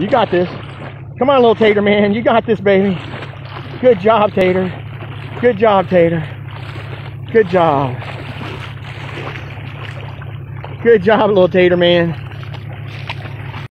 You got this. Come on, little Tater man. You got this, baby. Good job, Tater. Good job, Tater. Good job. Good job, little Tater man.